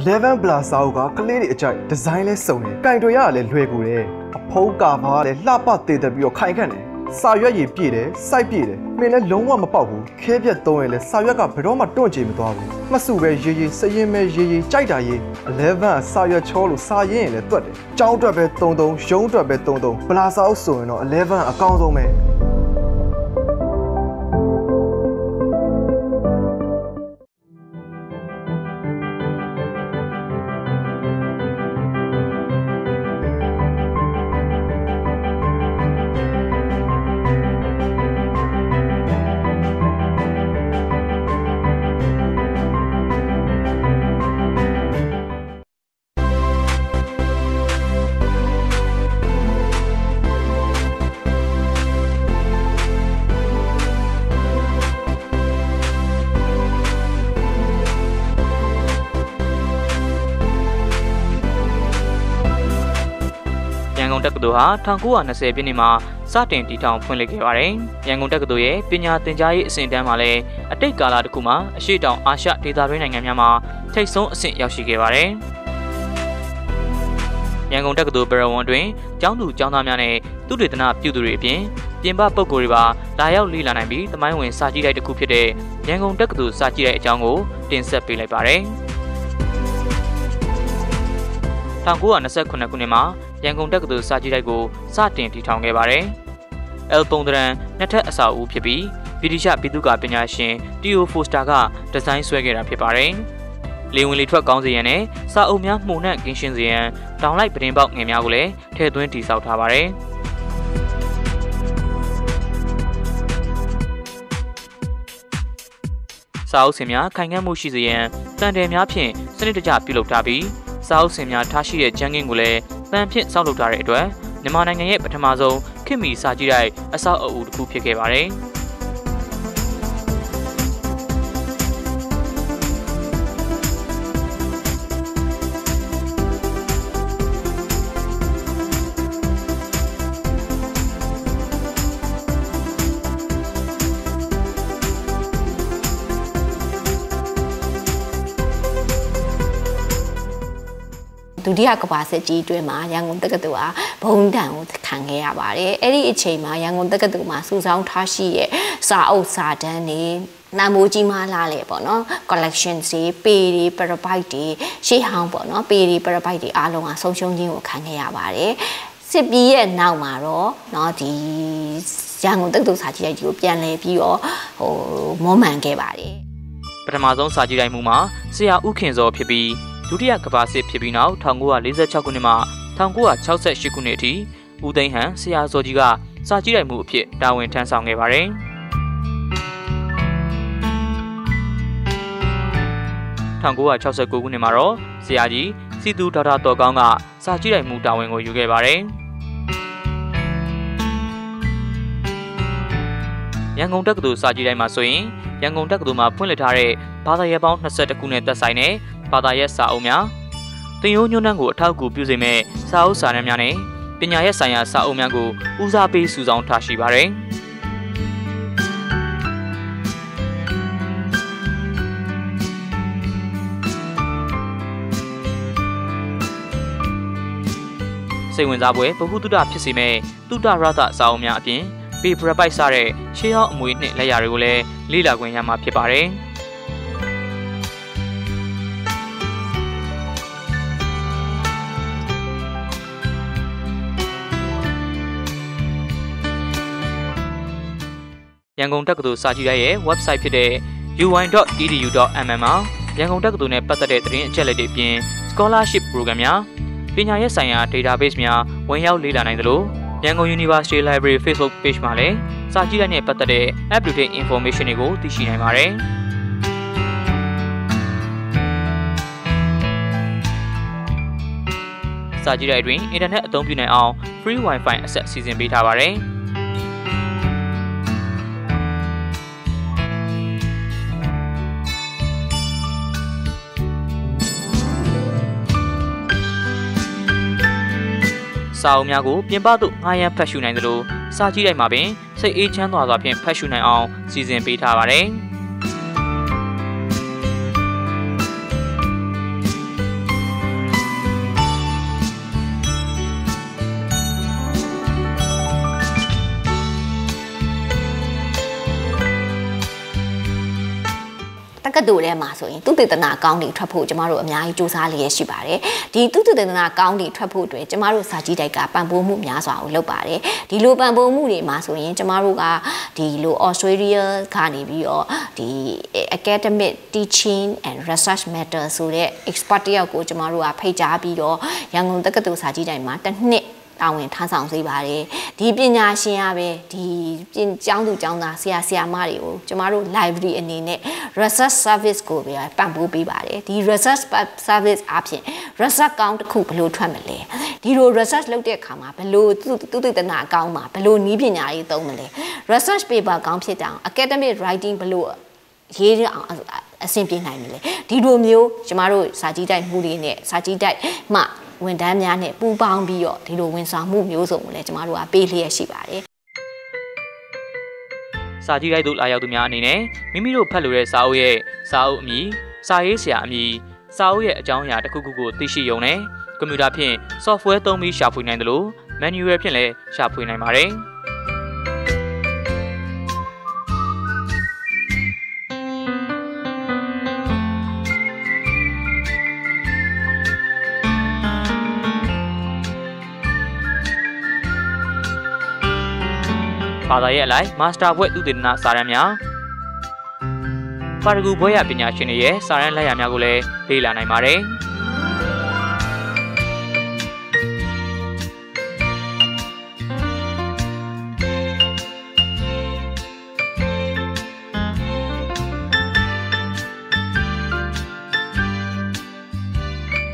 11 plus စာအုပ်ကကလေးတွေအကြိုက်ဒီဇိုင်းလဲစုံတယ်ကင်တွေရလည်းလွယ်ကူတယ်အဖုံးကာပါလည်းလှပသေးတယ်ပြီးတော့ခိုင်ခန့်တယ်စာရွက်ရည်ပြည့်တယ်စိုက်ပြည့်တယ်မင်းလည်းလုံးဝမပေါက်ဘူးခဲပြက်သုံးရင်လည်းစာရွက်ကဘယ်တော့မှတွန့်ချေမသွားဘူးမှတ်စုပဲရေးရေးစရင်ပဲရေးရေးကြိုက်တာရေး11ကစာရွက်ချောလို့စာရင်းရင်လည်းတွက်တယ်ကြောင်းအတွက်ပဲ33ရုံးအတွက်ပဲ33ပလာစာအုပ်ဆိုရင်တော့11အကောင်းဆုံးပဲ ကုန်တက္ကသိုလ်ဟာ1920ပြည့်နှစ်မှာစတင်တည်ထောင်ဖွင့်လှစ်ခဲ့ပါတယ်။ရန်ကုန်တက္ကသိုလ်ရဲ့ပညာသင်ကြားရေးအဆင့်တန်းမှာလည်းအတိတ်ကာလတစ်ခုမှာအရှိတောင်အာရှဒေသတွင်းနိုင်ငံများမှာထိပ်ဆုံးအဆင့်ရောက်ရှိခဲ့ပါတယ်။ရန်ကုန်တက္ကသိုလ်ပရဝန်းတွင်ကျောင်းသူကျောင်းသားများနဲ့သူတေသနပြုသူတွေအပြင်ပြင်ပပုဂ္ဂိုလ်တွေပါလာရောက်လေ့လာနိုင်ပြီးတမိုင်းဝင်စာကြည့်တိုက်တစ်ခုဖြစ်တဲ့ရန်ကုန်တက္ကသိုလ်စာကြည့်တိုက်အကြောင်းကိုတင်ဆက်ပေးလိုက်ပါတယ်။1929ခုနှစ်မှာ ရန်ကုန်တက္ကသိုလ်စာကြည့်တိုက်ကိုစတင်တည်ထောင်ခဲ့ပါတယ်။အယ်ပုံဒရန်နှစ်ထပ်အဆောက်အဦဖြစ်ပြီးဗြိတိရှပြည်သူ့ကပညာရှင်တီယိုဖိုစတာကဒီဇိုင်းဆွဲခဲ့တာဖြစ်ပါတယ်။လေဝင်လေထွက်ကောင်းစေရန်နဲ့စာအုပ်များမှုန်နှံ့ကင်းရှင်းစေရန်တောင်လိုက်ပရင်ပေါက်ငယ်များကိုလည်းထည့်သွင်းတည်ဆောက်ထားပါတယ်။စာအုပ်စင်များခိုင်ခံ့မှုရှိစေရန်တန်တယ်များဖြင့်စနစ်တကျပြုလုပ်ထားပြီးစာအုပ်စင်များထားရှိတဲ့ဂျန်ကင်းကိုလည်း တန်ဖြင့်စောက်လုပ်ထားတဲ့အတွက်မြန်မာနိုင်ငံရဲ့ပထမဆုံးခေတ်မီစာကြည့်တိုက်အဆောက်အအုံတစ်ခုဖြစ်ခဲ့ပါတယ်။ ဒုတိယကဘာစစ်ကြီးအတွင်းမှာရန်ကုန်တက္ကသိုလ်ကဘုံတန်ကိုခံခဲ့ရပါတယ်အဲ့ဒီအချိန်မှာရန်ကုန်တက္ကသိုလ်မှာစုဆောင်းထားရှိရဲ့စာအုပ်စာတမ်းတွေနာမိုးကြီးမားလာလေပေါ့နော် collection တွေပေတွေ petabyte တွေရှေးဟောင်းပေါ့နော်ပေတွေ petabyte တွေအားလုံးကဆုံးရှုံးခြင်းကိုခံခဲ့ရပါတယ်စစ်ပြီးရဲ့နောက်မှာတော့เนาะဒီရန်ကုန်တက္ကသိုလ်စာကြည့်ရိုက်ကြီးကိုပြန်လဲပြီးတော့ဟိုမွမ်းမံခဲ့ပါတယ် ပထမဆုံးစာကြည့်တိုက်မှုမှာဆရာဦးခင်စောဖြစ်ပြီး ဒုတိယကမ္ဘာစစ်ဖြစ်ပြီးနောက်1946ခုနှစ်မှ1968ခုနှစ်အထိဦးသိန်းဟန်ဆရာစောကြီးကစာကြည့်တိုက်မှုအဖြစ်တာဝန်ထမ်းဆောင်ခဲ့ပါတယ်။1969ခုနှစ်မှာတော့ဆရာကြီးစီသူဒေါက်တာတော်ကောင်းကစာကြည့်တိုက်မှုတာဝန်ကိုယူခဲ့ပါတယ်။ရန်ကုန်တက္ကသိုလ်စာကြည့်တိုက်မှာဆိုရင်ရန်ကုန်တက္ကသိုလ်မှာဖွင့်လှစ်ထားတဲ့ဘာသာရပ်ပေါင်း22ခုနဲ့သက်ဆိုင်တဲ့ ဘာသာရပ်စာအုပ်များတင်ရိုးညွှန်းနှံကိုအထောက်အကူပြုစေမဲ့စာအုပ်စာတမ်းများနဲ့ပညာရပ်ဆိုင်ရာစာအုပ်များကိုဦးစားပေးစုဆောင်းထားရှိပါတယ်။စိတ်ဝင်စားပွဲဗဟုသုတဖြစ်စေမဲ့တုတရသစာအုပ်များအပြင်ပေပရပိုက်စားတဲ့ရှေးဟောင်းအမွေနှင့်လက်ရာတွေကိုလည်းလေ့လာခွင့်ရမှာဖြစ်ပါတယ်။ ရန်ကုန်တက္ကသိုလ်စာကြည့်ရရဲ့ website ဖြစ်တဲ့ uy.edu.mm မှာရန်ကုန်တက္ကသိုလ်နဲ့ပတ်သက်တဲ့သတင်းအချက်အလက်တွေအပြင် scholarship program များပညာရေးဆိုင်ရာ database များဝင်ရောက်လေ့လာနိုင်သလိုရန်ကုန် University Library Facebook page မှာလည်းစာကြည့်တဲ့နဲ့ပတ်သက်တဲ့ up-to-date information တွေကိုသိရှိနိုင်ပါတယ်။စာကြည့်တဲ့အတွင်းအင်တာနက်အသုံးပြုနိုင်အောင် free wifi အဆက်စီစဉ်ပေးထားပါတယ်။ စာအုပ်များကိုပြင်ပသို့ငှားရမ်းဖတ်ရှုနိုင်သလိုစာကြည့်တိုင်းမှာပင်စိတ်အေးချမ်းသာစွာဖြင့်ဖတ်ရှုနိုင်အောင်စီစဉ်ပေးထားပါတယ်။ က္ကသိုလ်ထဲမှာဆိုရင်သူတေသနာကောင်းတွေထွက်ဖို့ကျမတို့အများကြီးစူးစမ်းလျက်ရှိပါတယ်ဒီသူတေသနာကောင်းတွေထွက်ဖို့အတွက်ကျမတို့စာကြည့်တိုက်ကပံ့ပိုးမှုများစွာကိုလုပ်ပါတယ်ဒီလိုပံ့ပိုးမှုတွေမှာဆိုရင်ကျမတို့ကဒီလို Australia ကနေပြီးတော့ဒီ academic teaching and research matter ဆိုတဲ့ expert တယောက်ကိုကျမတို့ကဖိတ်ကြားပြီးတော့ရန်ကုန်တက္ကသိုလ်စာကြည့်တိုင်မှာတစ်နှစ် တာဝန်ထမ်းဆောင်စေပါတယ်ဒီပညာရှင်ရပဲဒီပြင်ကျောင်းသူကျောင်းသားဆရာဆရာမတွေကိုကျမတို့ library အနေနဲ့ research service ကိုပဲပံ့ပိုးပေးပါတယ်ဒီ research service အပြင် research ကောင်းတစ်ခုဘယ်လိုထွက်မလဲဒီလို research လုပ်တဲ့အခါမှာဘယ်လိုသူသူတနာအကောင်းမှာဘယ်လိုနည်းပညာတွေသုံးမလဲ research paper ကောင်းဖြစ်တောင် academic writing ဘယ်လိုရေးရအောင်အဆင်ပြေနိုင်မလဲဒီလိုမျိုးကျမတို့စာကြည့်တိုက်မှုတွေနဲ့စာကြည့်တိုက်မှ ဝန်ထမ်းများနဲ့ပူးပေါင်းပြီးတော့ဒီလိုဝန်ဆောင်မှုမျိုးစုံကိုလည်းကျမတို့ကပေးလျက်ရှိပါတယ်စာကြည့်လိုက်သူလာရောက်သူများအနေနဲ့မိမိတို့ဖတ်လို့တဲ့စာအုပ်ရဲ့စာအုပ်အမည်စာရေးဆရာအမည်စာအုပ်ရဲ့အကြောင်းအရာတစ်ခုခုကိုသိရှိရုံနဲ့ကွန်ပျူတာဖြင့် software သုံးပြီးရှာဖွေနိုင်တယ်လို့ manual ဖြင့်လည်းရှာဖွေနိုင်ပါတယ်။ ဘာသာရဲ့အလိုက်မာစတာဘွဲ့သူတေသနာစာရန်များပါရဂူဘွဲ့ရပညာရှင်တွေရဲ့စာရန်လက်ရာများကိုလည်းလေ့လာနိုင်ပါတယ်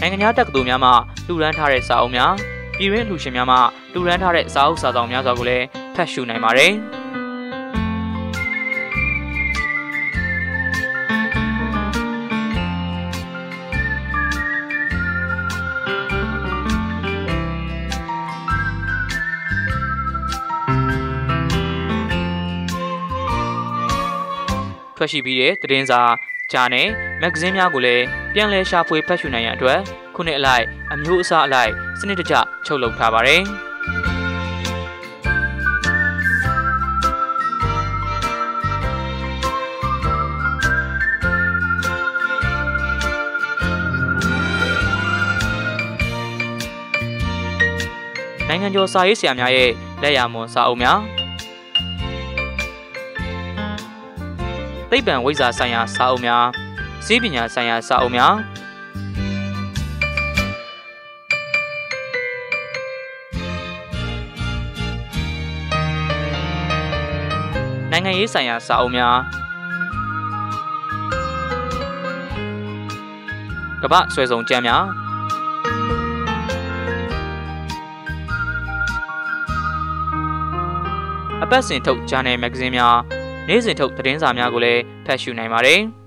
နိုင်ငံခြားတက္ကသိုလ်များမှလူရန်ထားတဲ့စာအုပ်များပြည်တွင်းလူရှင်များမှလူရန်ထားတဲ့စာအုပ်စာဆောင်များစွာကိုလည်း ဖတ်ရှုနိုင်ပါတယ်။ထွက်ရှိပြီးတဲ့သတင်းစာဂျာနယ်မဂ္ဂဇင်းများကိုလည်းပြန်လည်ရှာဖွေဖတ်ရှုနိုင်ရန်အတွက်ခုနှစ်အလိုက်အမျိုးအစားအလိုက်စနစ်တကျချုပ်လုပ်ထားပါတယ်။ နိုင်ငံကျော်စာရေးဆရာများရဲ့လက်ရမွန်စာအုပ်များသိပ္ပံဝိဇ္ဇာဆိုင်ရာစာအုပ်များစီးပညာဆိုင်ရာစာအုပ်များနိုင်ငံရေးဆိုင်ရာစာအုပ်များကမ္ဘာဆွဲဆောင်ကြမ်းများ ပတ်စဉ်ထုတ်ဂျာနယ်မဂ္ဂဇင်းများနေ့စဉ်ထုတ်သတင်းစာများကိုလည်းဖတ်ရှုနိုင်ပါတယ်။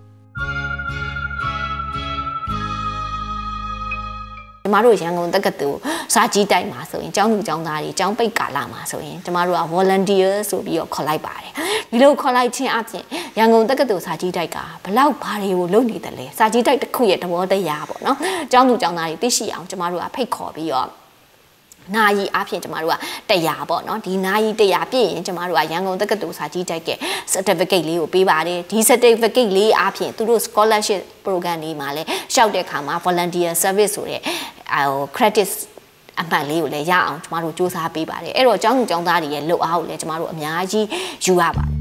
ကျမတို့ရန်ကုန်တက္ကသိုလ်စာကြည့်တိုက်မှာဆိုရင်ကျောင်းသူကျောင်းသားတွေကျောင်းပိတ်ကာလမှာဆိုရင်ကျမတို့က volunteer ဆိုပြီးတော့ခေါ်လိုက်ပါတယ်ဒီလိုခေါ်လိုက်ခြင်းအပြင်ရန်ကုန်တက္ကသိုလ်စာကြည့်တိုက်ကဘလောက်ဘာတွေကိုလုပ်နေတယ်လဲစာကြည့်တိုက်တစ်ခုရဲ့သဘောတရားပေါ့နော်ကျောင်းသူကျောင်းသားတွေသိရှိအောင်ကျမတို့ကဖိတ်ခေါ်ပြီးတော့ နာယီအဖြစ်ကျမတို့ကတရားပေါ့နော်ဒီနာယီတရားပြည့်ရင်ကျမတို့ကရန်ကုန်တက္ကသိုလ်စာကြည့်တိုက်က certificate လေးကိုပေးပါတယ်ဒီ certificate လေးအဖြစ်သူတို့ scholarship program တွေမှာလည်းရှောက်တဲ့ခါမှာ volunteer service ဆိုတဲ့ဟို credit အမှန်လေးကိုလည်းရအောင်ကျမတို့စူးစမ်းပေးပါတယ်အဲ့တော့ကျောင်းသူကျောင်းသားတွေရဲ့လုပ်အားကိုလည်းကျမတို့အများကြီးယူရပါတယ်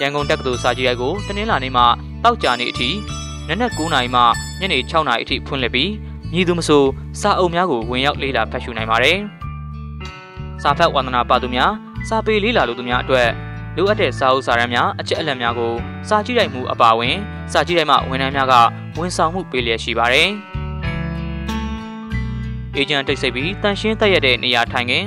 ရန်ကုန်တက္ကသိုလ်စာကြည့်ရိုက်ကိုတနင်္လာနေ့မှတောက်ကြနေ့အထိနနက်9:00နာရီမှညနေ6:00နာရီအထိဖွင့်လှစ်ပြီး မည်သူမဆိုစာအုပ်များကိုဝင်ရောက်လေ့လာဖတ်ရှုနိုင်ပါတယ်။စာဖတ်ဝန္ဒနာပါသူများစာပေလေ့လာလိုသူများအတွက်လိုအပ်တဲ့စာအုပ်စာတမ်းများအချက်အလက်များကိုစာကြည့်လိုက်မှုအပါအဝင် စာကြည့်လိုက်မှဝန်ထမ်းများကဝန်ဆောင်မှုပေးလျက်ရှိပါတယ်။အေဂျင့်တိတ်ဆိတ်ပြီးတန်ရှင်းတက်ရတဲ့နေရာထိုင်ခင်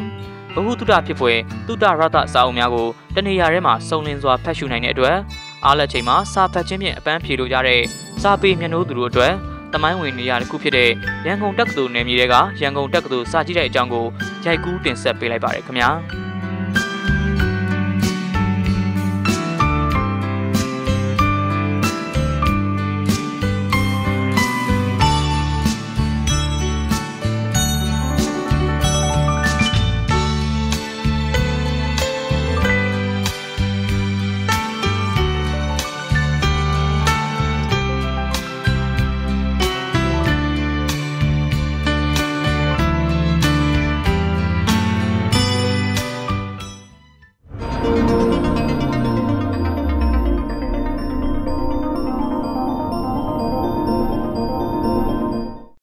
ဘဟုတုတဖြစ်ပွဲတုတရတစာအုပ်များကိုတနေရာထဲမှာစုံလင်စွာဖတ်ရှုနိုင်တဲ့အတွက်အားလက်ချိန်မှာစာဖတ်ခြင်းဖြင့်အပန်းဖြေလိုကြတဲ့စာပေမျက်နှိုးသူတို့အတွက် တမိုင်းဝင်နေရာတစ်ခုဖြစ်တဲ့ရန်ကုန်တက္ကသိုလ်နယ်မြေတွေကရန်ကုန်တက္ကသိုလ်စာကြည့်တဲ့အကြောင်းကိုရိုက်ကူးတင်ဆက်ပေးလိုက်ပါရခင်ဗျာ။